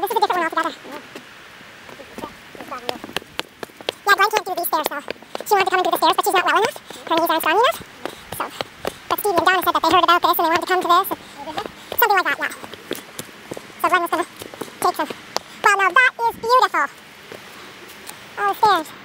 this is a different one altogether. Yeah, Gwen can't do these stairs, though. She wanted to come and do the stairs, but she's not well enough. Her knees aren't strong enough. So, but Stevie and Donna said that they heard about this and they wanted to come to this. And something like that, yeah. So Gwen was going to take some. Well, now that is beautiful. Oh, the stairs.